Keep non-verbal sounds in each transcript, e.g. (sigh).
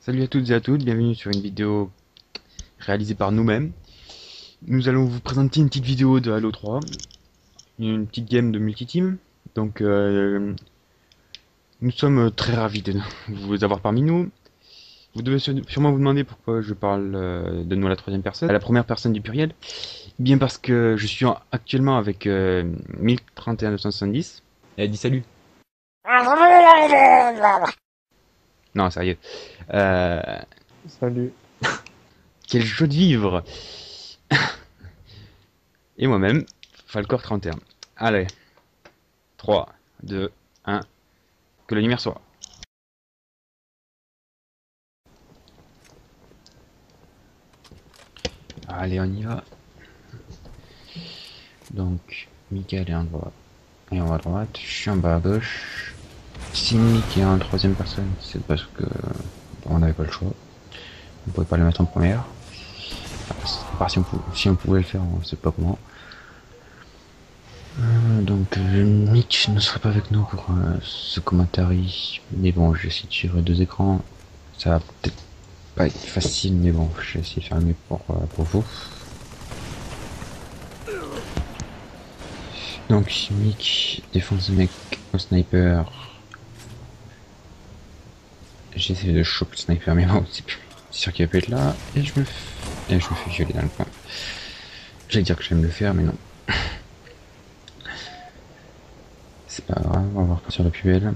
Salut à toutes et à toutes, bienvenue sur une vidéo réalisée par nous-mêmes. Nous allons vous présenter une petite vidéo de Halo 3, une petite game de multi-team. Donc euh, nous sommes très ravis de vous avoir parmi nous. Vous devez sûrement vous demander pourquoi je parle euh, de nous à la troisième personne, à la première personne du pluriel. Bien parce que je suis actuellement avec euh, 1031 970. Elle dit salut. Non, sérieux. Euh... Salut. (laughs) Quelle joie de vivre (laughs) Et moi-même, Falcor 31. Allez. 3, 2, 1. Que la lumière soit. Allez, on y va. Donc, Michael est en droit et en haut à droite. Je suis en bas à gauche. Si Mick est en troisième personne, c'est parce que on n'avait pas le choix. On pouvait pas le mettre en première. Part si on, pouvait, si on pouvait le faire, on sait pas comment. Euh, donc euh, Mitch ne sera pas avec nous pour euh, ce commentaire. Mais bon, je suivre deux écrans. Ça va peut-être pas facile, mais bon, je vais essayer de faire mieux pour, euh, pour vous. Donc Mick défonce le mec au sniper. J'essaie de choper le sniper, mais bon, c'est sûr qu'il va pas être là. Et je me, et je me fais violer dans le coin. J'allais dire que j'aime le faire, mais non. (laughs) C'est pas grave, on va repartir la plus belle.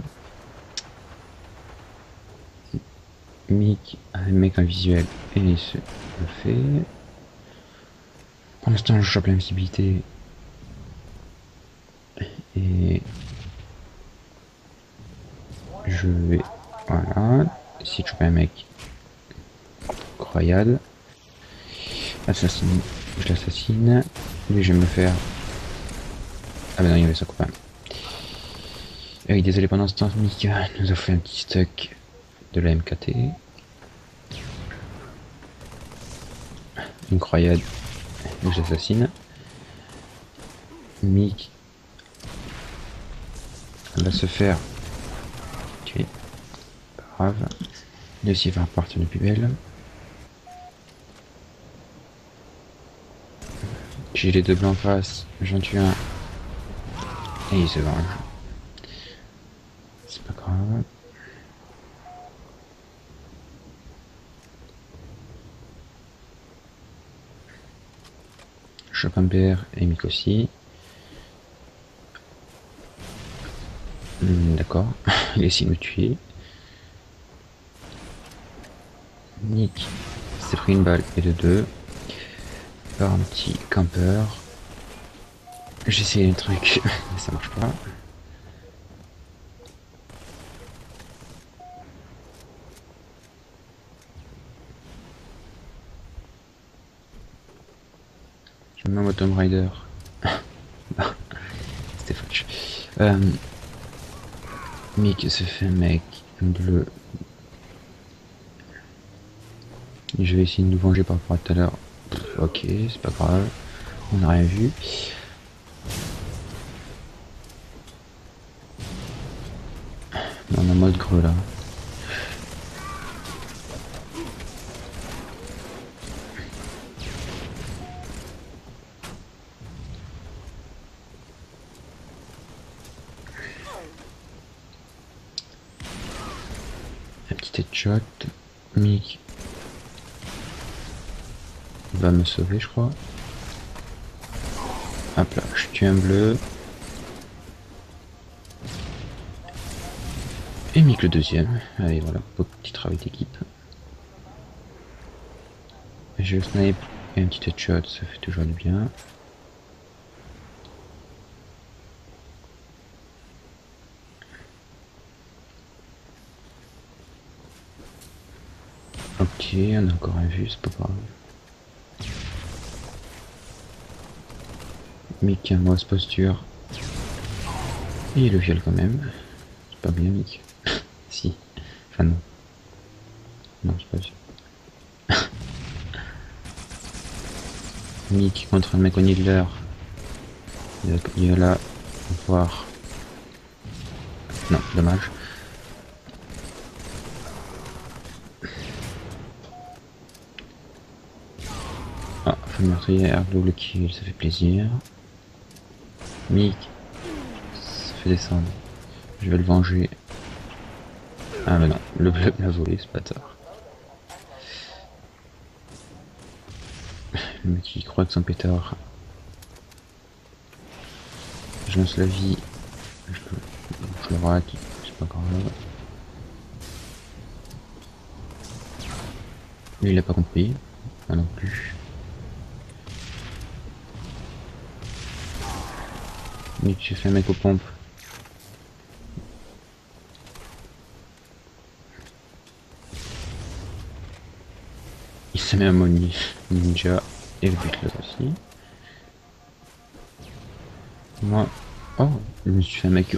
Mick un mec en visuel et il se le fait. Pour l'instant, je chope l'invisibilité. Et je vais. Voilà. Si je chope un mec. Croyade. Assassine. Je l'assassine. Lui, je vais me faire. Ah ben non, il y avait sa copain. Désolé pendant ce temps, Mick nous a fait un petit stock de la MKT. Une croyade, j'assassine. Mick va se faire tuer. Pas grave. Aussi va repartir de plus belle. J'ai les deux blancs en face, j'en tue un. Et il se venge. C'est pas grave. Chopin-Père et Mick aussi. Hmm, D'accord, (laughs) il essaie de me tuer. Nick s'est pris une balle et de deux par un petit campeur. J'ai essayé un truc, (laughs) mais ça marche pas. Je me mets en mode Tomb Raider. (laughs) C'était fâche. Euh, se fait mec bleu. Je vais essayer de nous venger par rapport à tout à l'heure. Ok, c'est pas grave. On n'a rien vu. On en mode creux là. Un petit headshot. Mick va me sauver, je crois. Hop là, je tue un bleu. Et Mick le deuxième. Allez, voilà, petit travail d'équipe. Je snipe et un petit headshot, ça fait toujours du bien. Ok, on a encore un vu, c'est pas grave. Mick a mauvaise posture. Et il le viole quand même. C'est pas bien Mick. (laughs) si. Enfin non. Non, c'est pas sûr. (laughs) Mick contre un mec au Needler. Il y a là, voir. Non, dommage. Ah, femme meurtrière, double kill, ça fait plaisir. Mick, ça fait descendre. Je vais le venger. Ah mais non, le bleu l'a volé, c'est pas tard. Le mec il croit que son pétard. Je lance la vie. Je, je le rate, c'est pas grave. Lui il a pas compris. Moi non plus. Mais tu fais un mec aux pompes. Il se met un mode ninja et le but là aussi. Moi. Oh, je me suis fait un mec.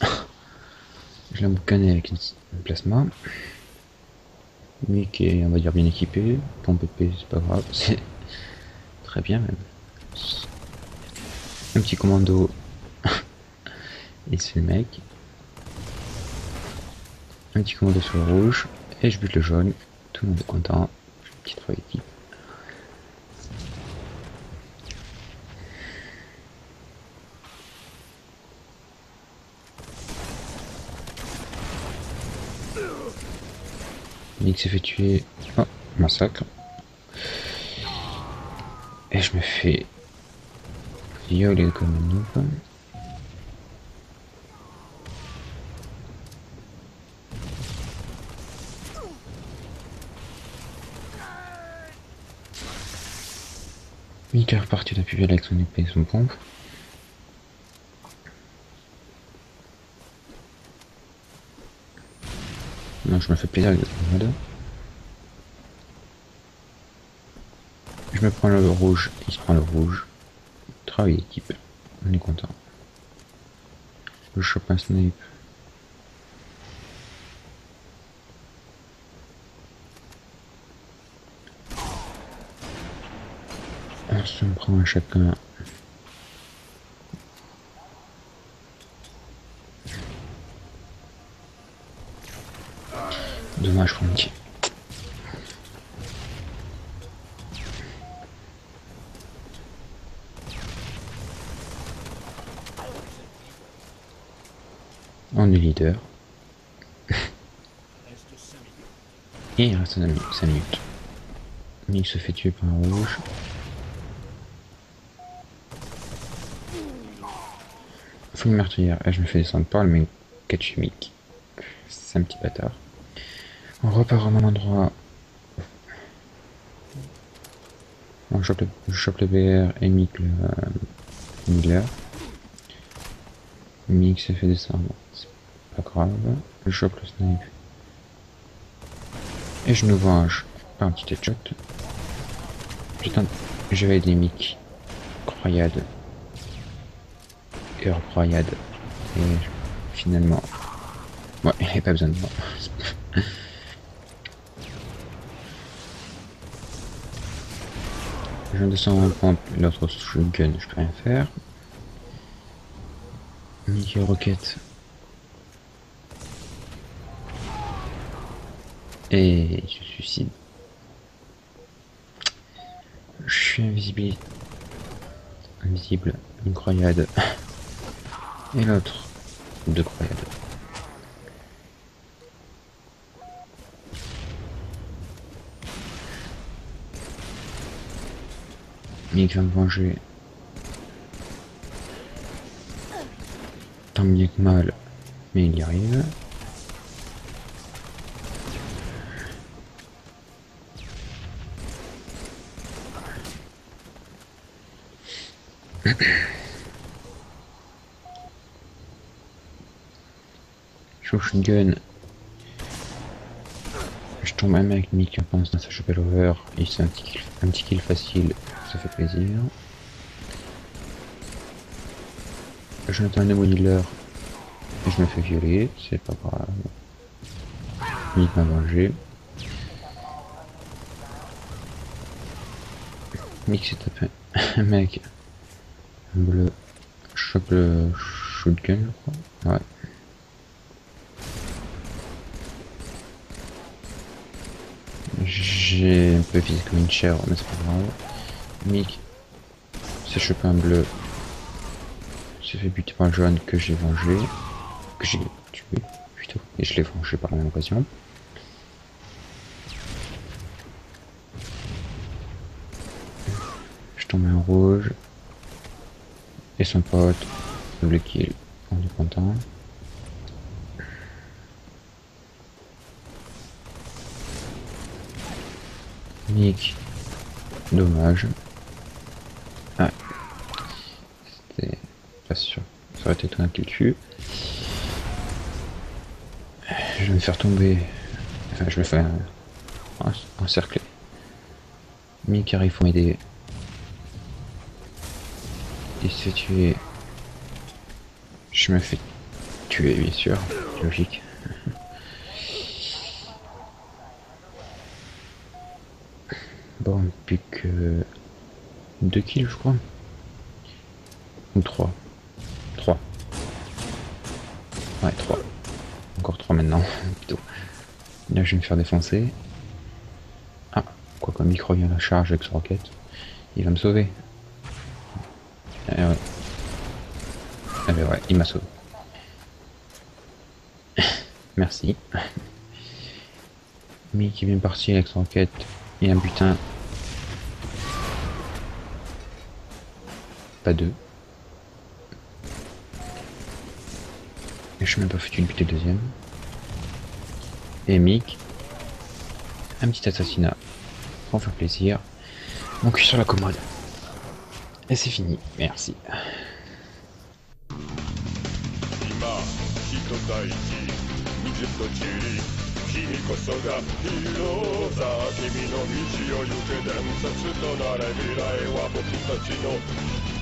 (laughs) je l'ai boucané avec une, plasma. Mais qui est, on va dire, bien équipé. Pompe épée, c'est pas grave. (laughs) C'est très bien même. Un petit commando. Et c'est le mec. Un petit commando sur le rouge. Et je bute le jaune. Tout le monde est content petite fois équipe. Nick s'est fait tuer. Oh, massacre. Et je me fais violer comme un Mika est reparti depuis avec son épée et son pompe. Non, je me fais plaisir avec le mode. Je me prends le rouge, il se prend le rouge. Travail équipe, on est content. Je chope un snipe. On se prend à chacun. Dommage Franck. On est leader. (laughs) Et il reste 5 minutes. Il se fait tuer par un rouge. Fouille meurtrière. Et je me fais descendre par le mec chimique. C'est un petit bâtard. On repart au même endroit. On chope le, je chope le BR et Mick le euh, Miller. Mick s'est fait descendre. C'est pas grave. Je chope le snipe. Et je nous venge par un petit headshot. Putain, je vais aider Mick. Croyade cœur croyade. Et finalement... Ouais, il n'y pas besoin de moi. (laughs) je descends un pompe, l'autre gun, je peux rien faire. Mickey Rocket. Et je suicide. Je suis invisible. Invisible. Une croyade. (laughs) Et l'autre de croyade. Mick va me venger. Tant bien que mal, mais il y arrive. Gun. Je tombe même avec Mick en pense dans sa chapelle over. Et c'est un petit, kill, un facile. Ça fait plaisir. Je un un healer. Et je me fais violer. C'est pas grave. Mick m'a vengé. Mick s'est tapé un mec bleu chope le shotgun, je crois. Ouais. J'ai un peu visé comme une chèvre, mais c'est pas grave. Mick s'est chopé un bleu. S'est fait buter par un jaune que j'ai vengé. Que j'ai tué, plutôt. Et je l'ai vengé par la même occasion. Je tombe en rouge. Et son pote, le kill. On est content. Nick. Dommage. Ah. C'était pas sûr. Ça aurait été toi qui le tue. Je vais me faire tomber. Enfin, je vais faire un, encercler. Mick arrive pour m'aider. Il se fait tuer. Je me fais tuer, bien sûr. Logique. Bon, plus que 2 kills, je crois. Ou 3. 3. Ouais, 3. Encore 3 maintenant, (laughs) plutôt. Là, je vais me faire défoncer. Ah, quoi comme micro vient la charge avec son roquette. Il va me sauver. Eh ouais. Eh ben ouais, il m'a sauvé. (laughs) Merci. Mais qui vient partir avec son roquette et un butin. Pas deux. Et je suis même pas foutu buter le deuxième. Et Mick. Un petit assassinat. Pour faire plaisir. Mon cul sur la commode. Et c'est fini. Merci.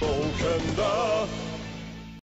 不肯的